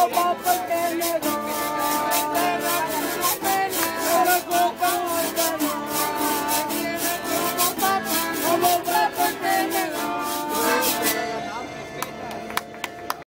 Como papai